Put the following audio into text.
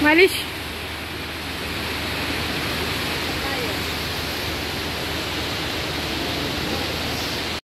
Малич?